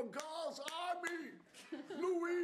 van Gaal's Army! Louis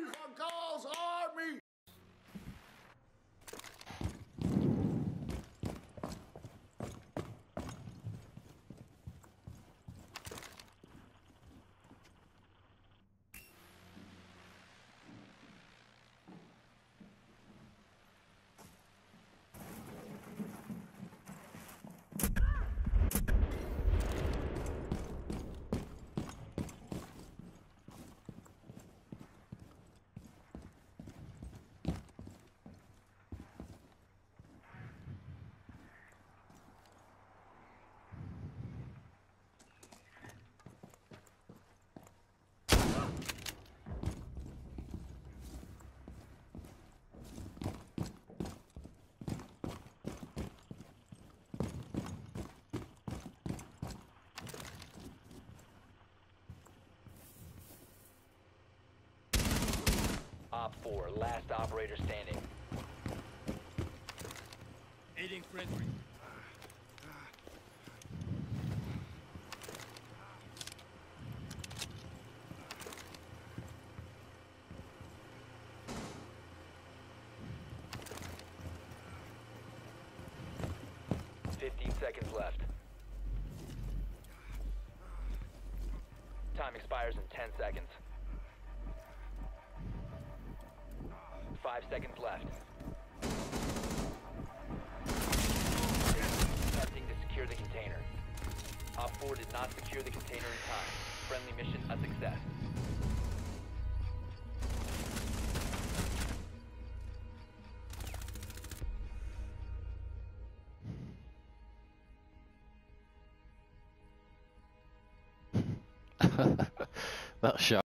4, last operator standing. Aiding friendly. Fifteen seconds left. Time expires in 10 seconds. Seconds left. Attempting to secure the container. Op 4 did not secure the container in time. Friendly mission a success. that shot.